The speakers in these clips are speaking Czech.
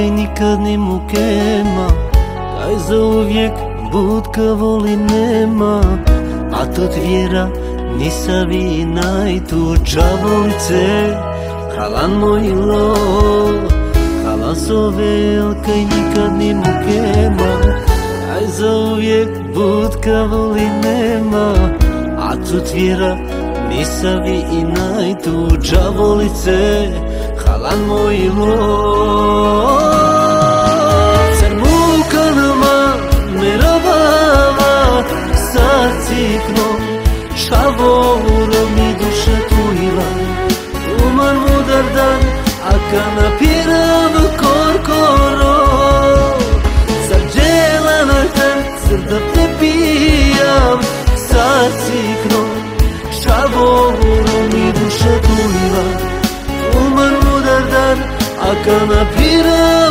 kaj nikad ni mukema Taj za uvijek budka voli nema. A tot vjera ni savi najtu Čavolice, halan moj lo Halasove, al kaj nikad ni mukema Taj za uvijek budka voli nema A tot vjera ni savi i najtu Čavolice, halan moj lo zatikno Çavoro mi duša tujla Umar mudar dan A kanapirav korkoro. Sarđela nartan Srda te pijam Zatikno Çavoro mi duša tujla Umar mudar dan A kanapirav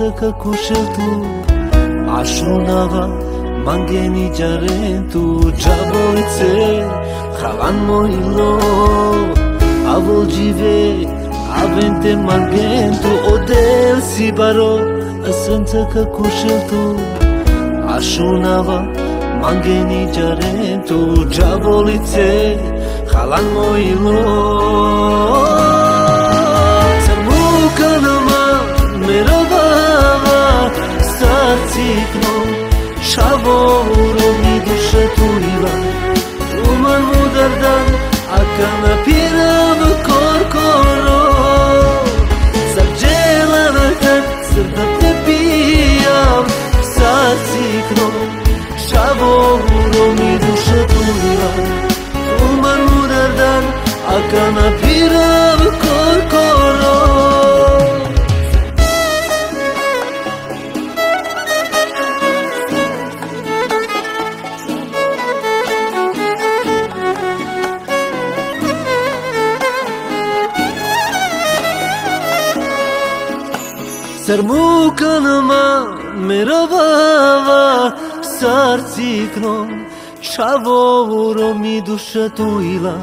сака кушету ашунава мангени ҷаренту ҷабоице хаванмоило аволҷиве авенте мангенту одеси баро асантака кушету ашунава мангени ҷаренту ҷаболице хаванмоило сармукано تیکنم شبا رو میدوشه توی من رو من مدردن jatuila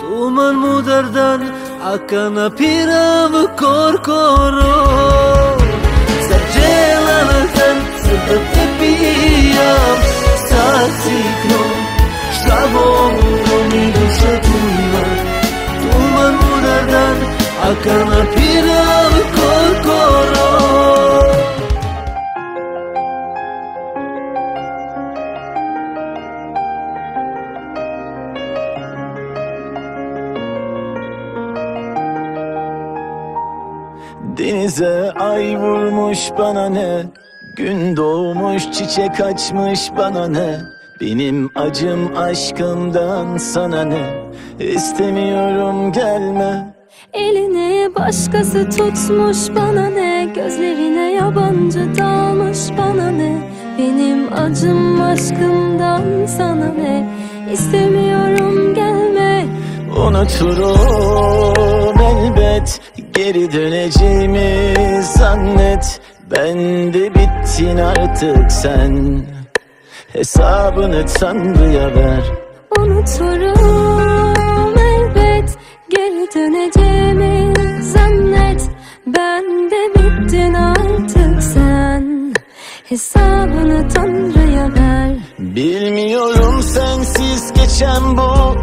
Tuman mudardan akan apiram korkoro. Sađelanahan sada te pijam Sa ciknom šta volim mi duša tuila Tuman mudardan akan apiram Ay vurmuş bana ne? Gün doğmuş çiçek açmış bana ne? Benim acım aşkımdan sana ne? İstemiyorum gelme. Elini başkası tutmuş bana ne? Gözlerine yabancı dalmış bana ne? Benim acım aşkımdan sana ne? İstemiyorum gelme Unuturum elbet Geri döneceğimi zannet. Ben de bittin artık sen. Hesabını Tanrı'ya ver. Unuturum elbet Geri döneceğimi zannet. Ben de bittin artık sen. Hesabını Tanrı'ya ver. Bilmiyorum sensiz geçen bu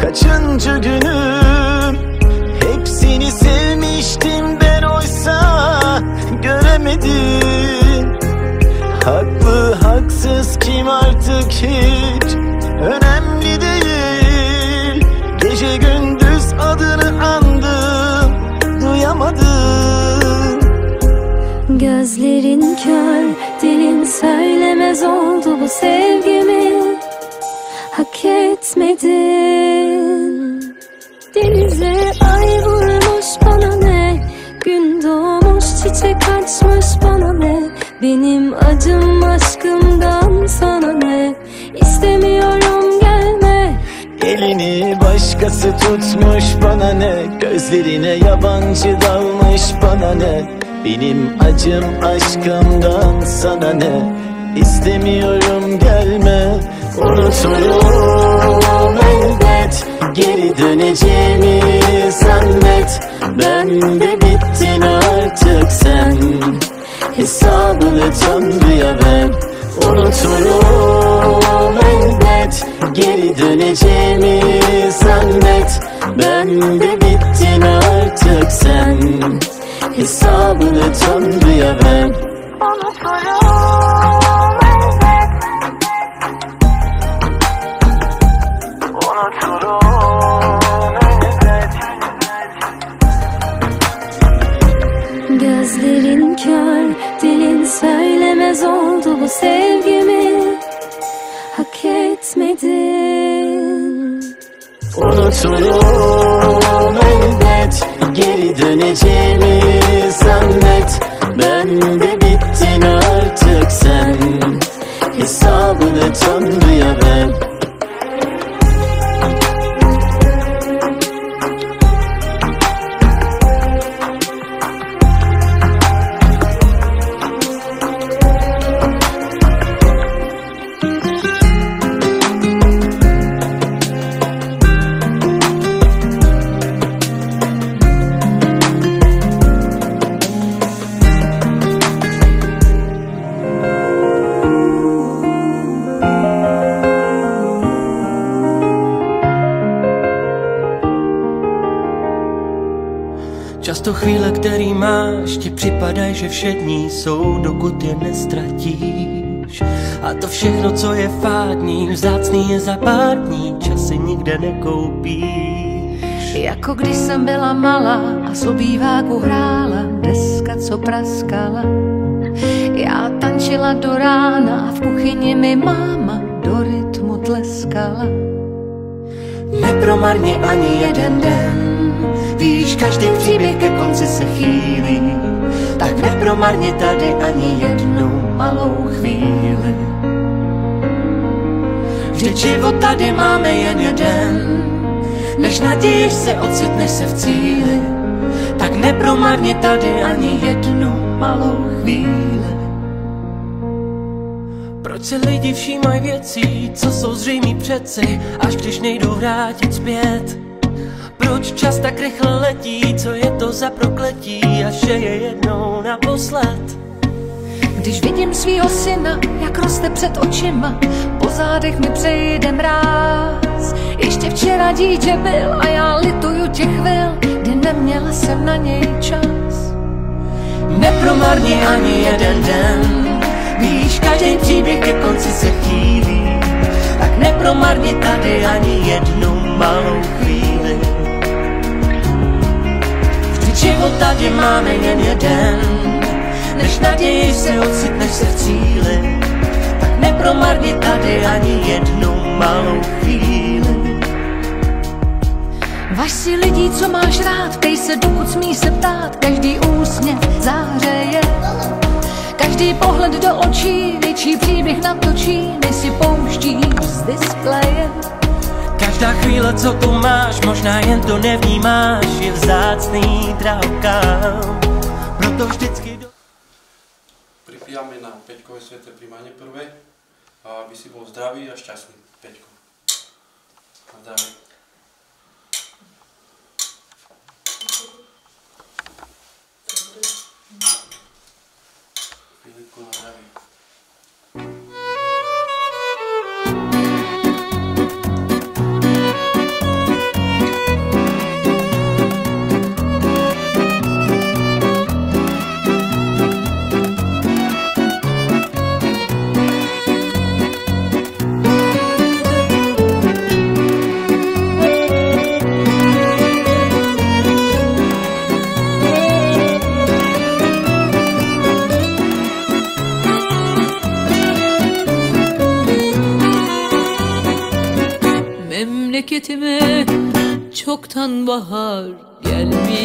Kaçıncı günüm? Hepsini sevmiştim ben oysa Göremedim. Haklı haksız kim artık hiç? Önemli değil. Gece gündüz adını andım Duyamadım. Gözlerin kör söylemez oldu bu sevgimi. Hak etmedin açmış bana ne? Benim acım aşkımdan sana ne? İstemiyorum gelme. Elini başkası tutmuş bana ne? Gözlerine yabancı dalmış bana ne? Benim acım aşkımdan sana ne? İstemiyorum gelme. Unuturum elbet Geri döneceğimi zannet. Ben de bittin artık sen. Hesabını Tanrı'ya ver. Unuturum elbet Geri döneceğimi zannet. Ben de bittin artık sen. Hesabını Tanrı'ya ver. Gözlerin söylemez oldu bu sevgimi. Hak etmedin. Unuturum elbet Geri döneceğimi nikde nekoupíš. Jako když jsem byla malá a z obýváku hrála deska, co praskala. Já tančila do rána a v kuchyni mi máma do rytmu tleskala. Nepromarně ani jeden den, víš, každý příběh ke konci se chýlí, tak nepromarně tady ani jednu malou chvíli. Vždyť život tady máme jen jeden, než naděješ se, ocitneš se v cíli, tak nepromarně tady ani jednu malou chvíli. Proč se lidi všímají věcí, co jsou zřejmý přeci, až když nejdou vrátit zpět? Proč čas tak rychle letí, co je to za prokletí, až je jednou naposled? Když vidím svýho syna, jak roste před očima, po zádech mi přejde mráz. Ještě včera dítě byl a já lituju těch chvil, kdy neměla jsem na něj čas. Nepromarně ani jeden den, víš, každý příběh ke konci se chýlí, tak nepromarně tady ani jednu malou chvíli. Vždyť život tady máme jen jeden, než naději se ocitneš se v cíli, tak nepromarně tady ani jednu malou chvíli. Važ si lidí, co máš rád, ptej se, dokud smí se ptát, každý úsměv zářeje. Každý pohled do očí, větší příběh natočí, než si pouštíš z displeje. Každá chvíle, co tu máš, možná jen to nevnímáš, je vzácný drahokám. Proto vždycky do... pripijame na Peťkové sveté príjmanie prvé, a aby si bol zdravý a šťastný. Peťko. Zdravie. Filipku na memleketime çoktan bahar gelmişti.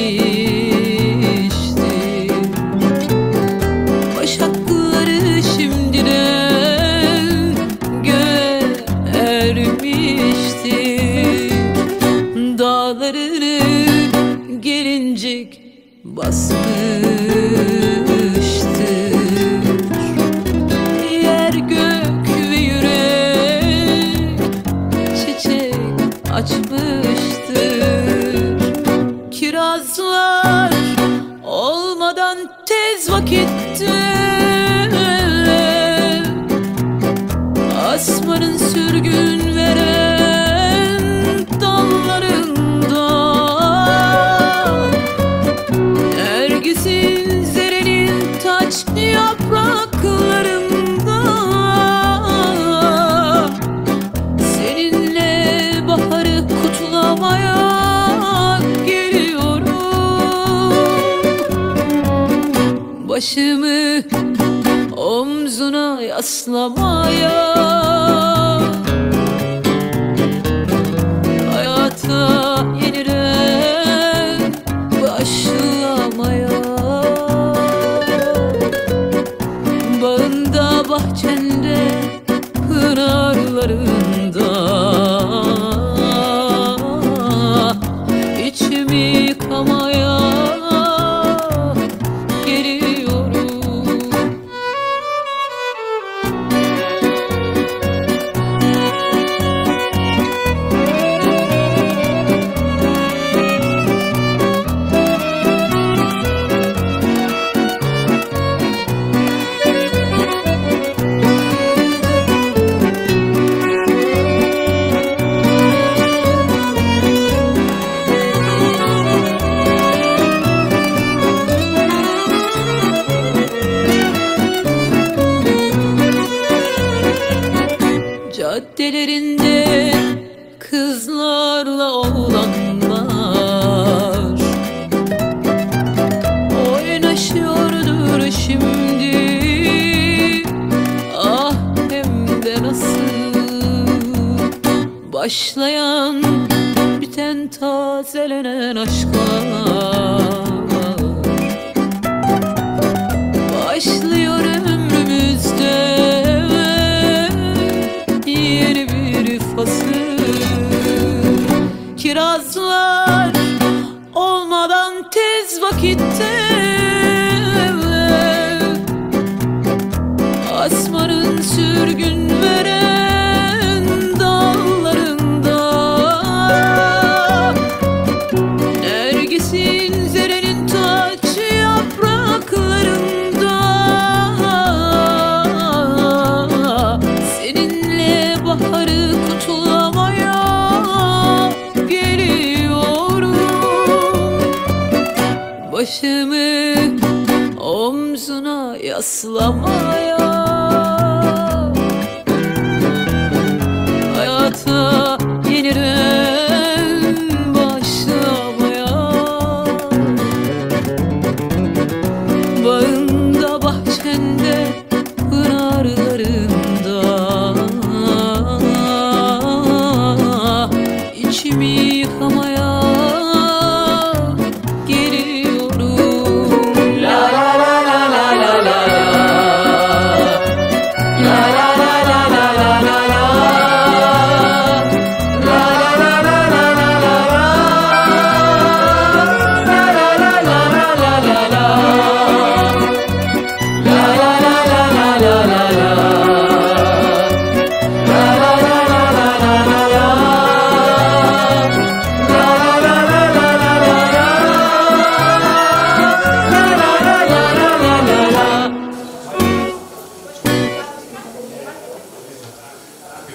Başakları şimdiden görmüşti Dağlarını gelincik basmış. bitsin taç yapraklarında. Seninle baharı kutulamaya geliyorum. Başımı omzuna yaslamaya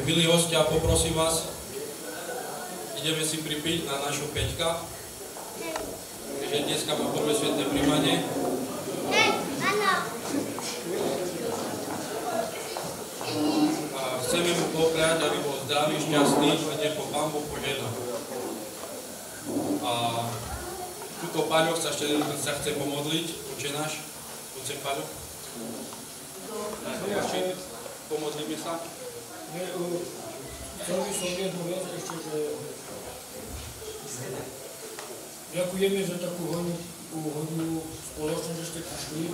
Milí hostia, poprosím vás, ideme si pripiť na našu Peťka, že dneska má prvé světné príjmanie. A chceme mu popriať, aby bol zdravý, šťastný a nech po Pán po žena. A tuto Paľo sa, sa chce pomodliť, oče náš, oče Paľo. Pomodlíme sa. My, uh, celý sobě věc že děkujeme jako za takovou hodnou, hodnou společnost, že jste přišli,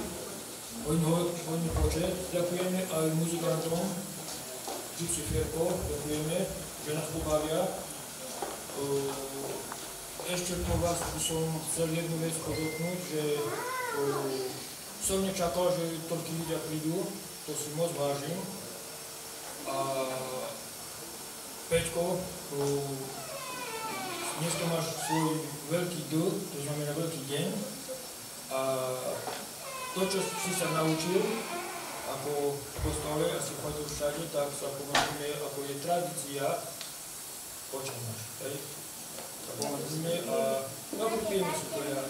hodnou, hodnou počet. Děkujeme i muzikantům, Gypsy Firko, děkujeme, že nás pobaví. Uh, ještě po vás jsem chtěl jednu věc podotknout, že eh, uh, jsem nečakal, že tolik lidé přijdou, to si moc vážím. A Peťko, dneska máš svoj veľký D, to znamená veľký deň. A to, čo si sa naučil, ako v kostole a si chodil všade, tak sa pomodlíme, ako je tradícia, počas náš, hej? Sa pomodlíme a napríklad si to ja.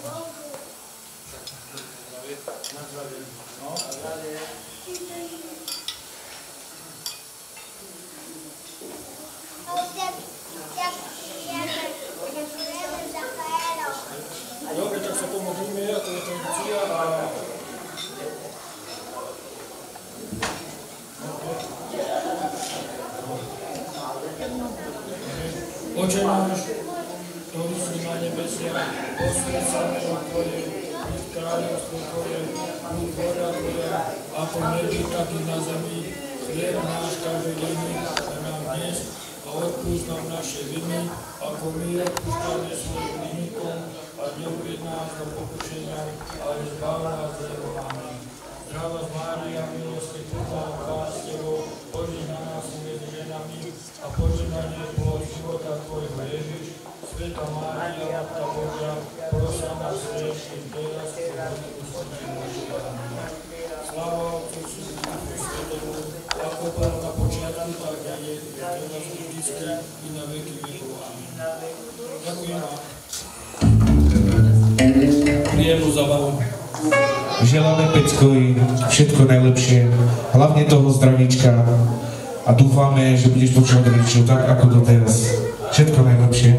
Na zdravie. No, zdravie. Dobre, tak sa pomodlíme, ako je tradícia a Oče náš, ktorý si na nebesiach, posvedť sa meno Tvoje, byť kráľovstvo Tvoje, buď voda Tvoja, ako v nebi, tak i na zemi. Chlieb náš každodenný daj nám dnes a odpúšť nám naše viny, ako my odpúšťame svojim neuved nás do pokušenia, ale zbav nás. Amen. Zdravá Mária, milosti plná, Pán s Tebou, požehná nás medzi ženami a požehnaný je plod života Tvojho Ježiš. Sveta Mária, Matka Božia, prosa nás hriešných teraz v hodinu smrti. Amen. Sláva Otcu, Synu i Duchu Svetomu, ako bolo na počiatku, tak je, teraz i vždycky, i na veky vekov. Amen. Ďakujem vám. Príjemnú zabavu. Želáme Peckovi všetko najlepšie, hlavne toho zdravíčka a dúfame, že budeš počúvať rodičov tak ako doteraz. Všetko najlepšie.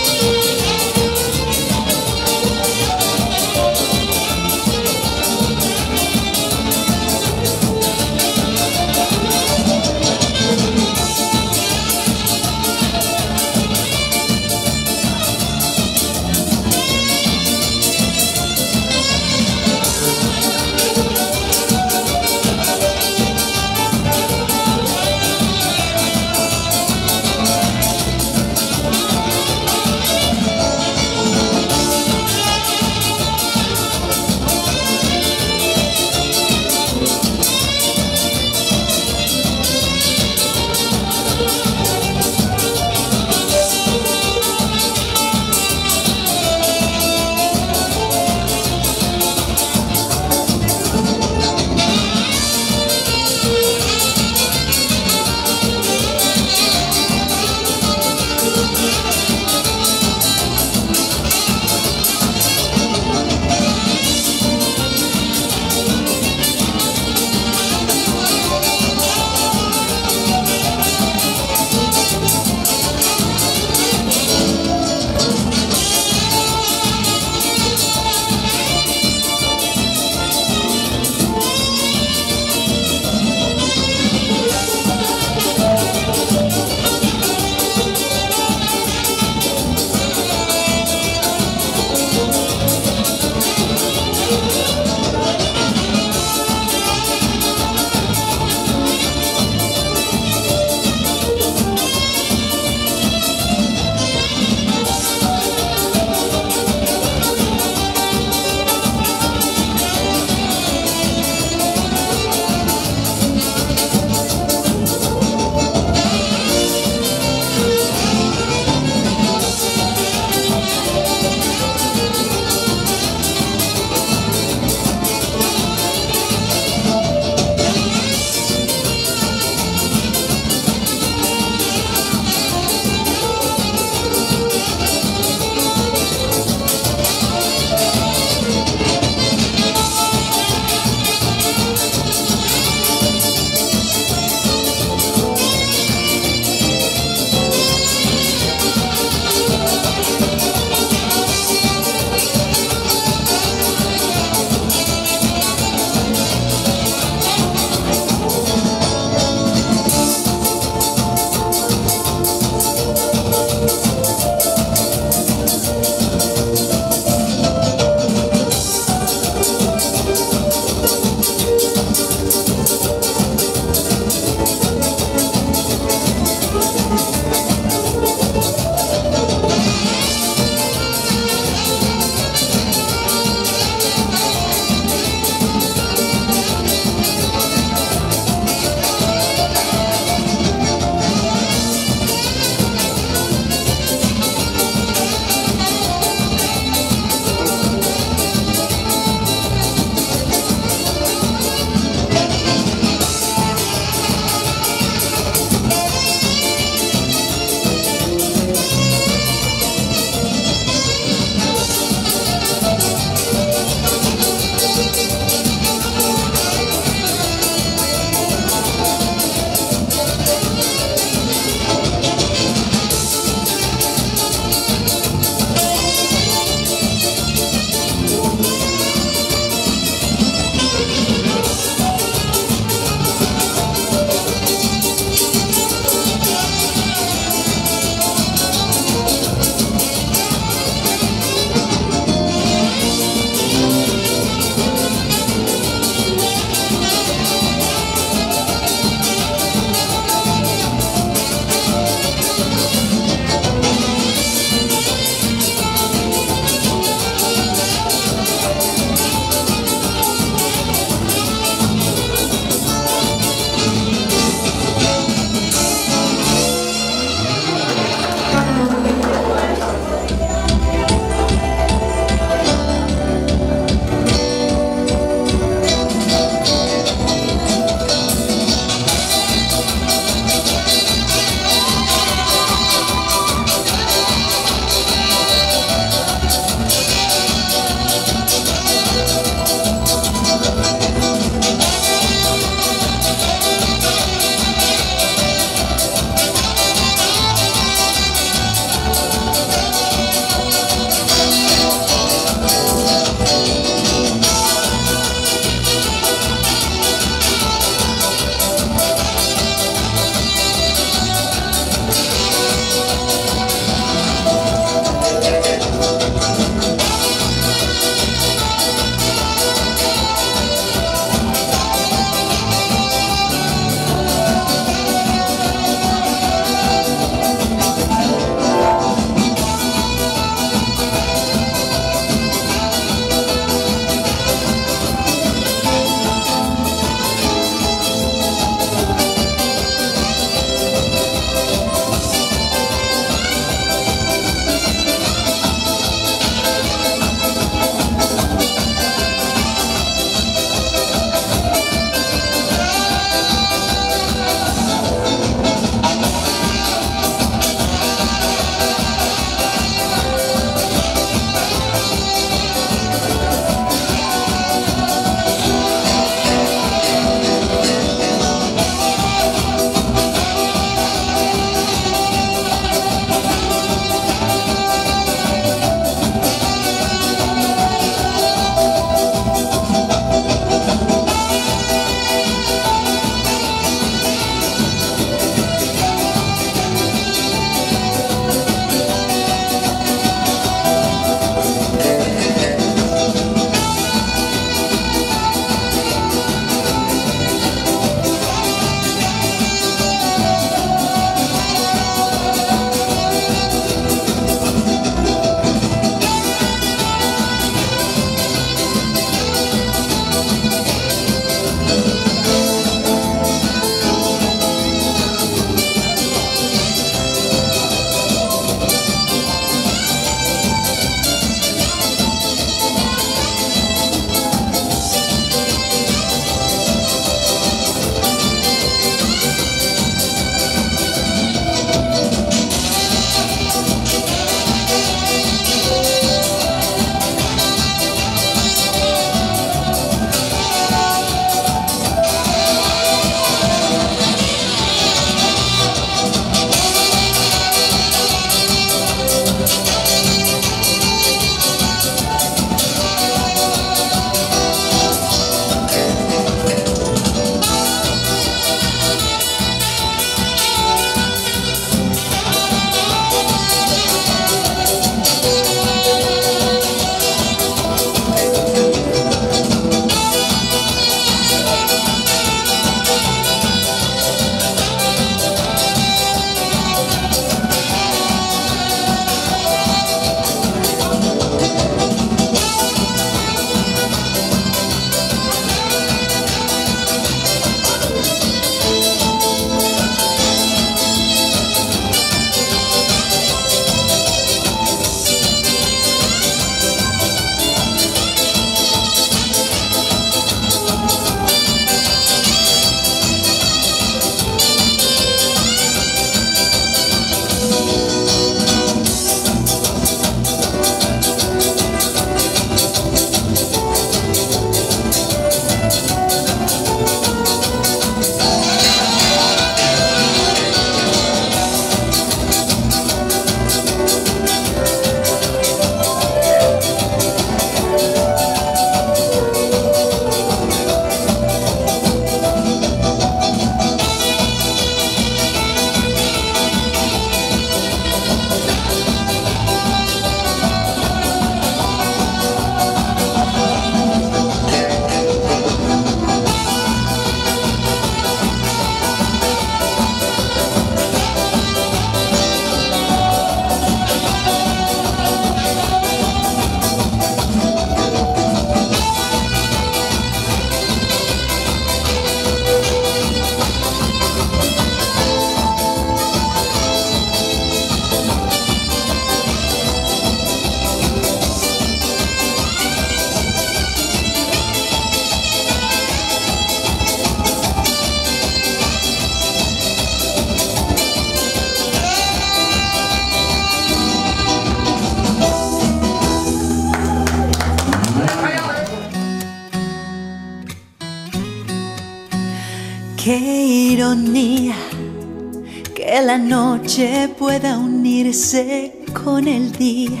Noche pueda unirse con el día,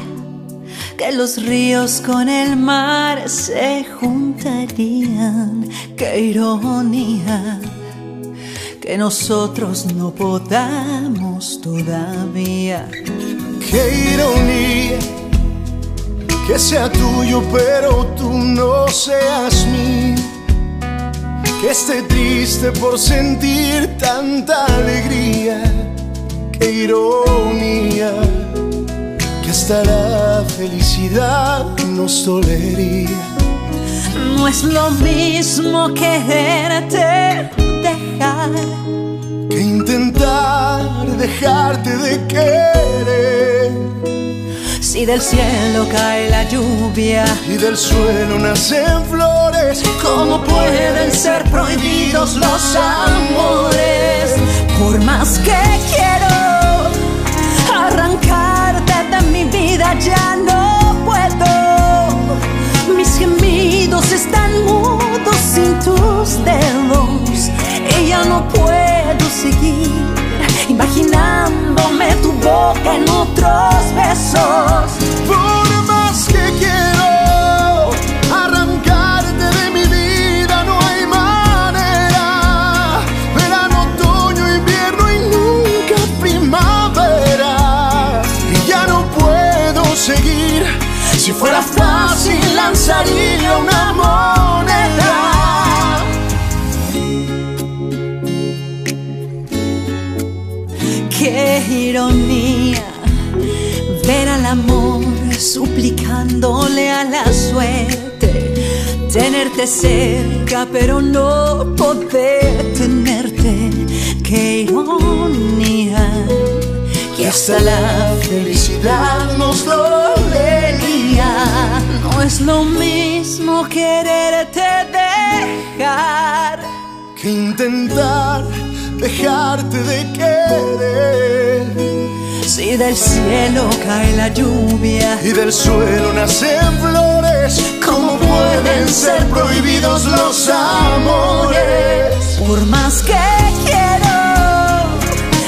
que los ríos con el mar se juntarían. Qué ironía que nosotros no podamos todavía. Qué ironía que sea tuyo pero tú no seas mío. Que esté triste por sentir tanta alegría. Qué ironía que hasta la felicidad nos dolería. No es lo mismo quererte dejar Que intentar dejarte de querer. si del cielo cae la lluvia. Y del suelo nacen flores. ¿Cómo pueden ser prohibidos los amores? Por más que quiero arrancarte de mi vida, ya no puedo. Mis gemidos están mudos sin tus dedos. Y ya no puedo seguir imaginándome tu boca en otros besos. Si fuera fácil, lanzaría una moneda. Qué ironía ver al amor suplicándole a la suerte, tenerte cerca pero no poder tenerte. Qué ironía que hasta la felicidad nos dolería. Es lo mismo quererte dejar. Que intentar dejarte de querer. Si del cielo cae la lluvia, Y del suelo nacen flores. ¿Cómo pueden ser prohibidos los amores? por más que quiero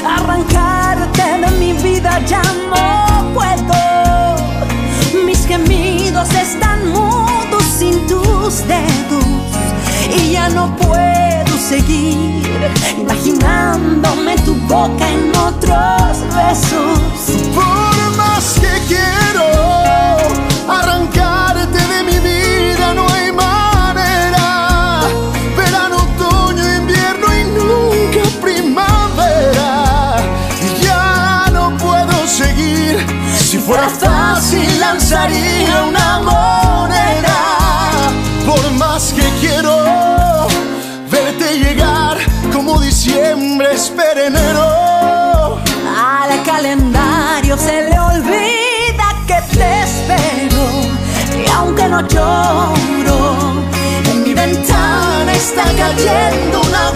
arrancarte de mi vida, ya no puedo. Gemidos están mudos sin tus dedos y ya no puedo seguir imaginándome tu boca en otros besos. Por más que quiero arrancarte de mi vida, no hay manera. Verano, otoño, invierno y nunca primavera. Y ya no puedo seguir. Si fuera fácil, lanzaría una moneda. Por más que quiero verte llegar como diciembre espera enero. Al calendario se le olvida que te espero y aunque no lloro, en mi ventana está cayendo una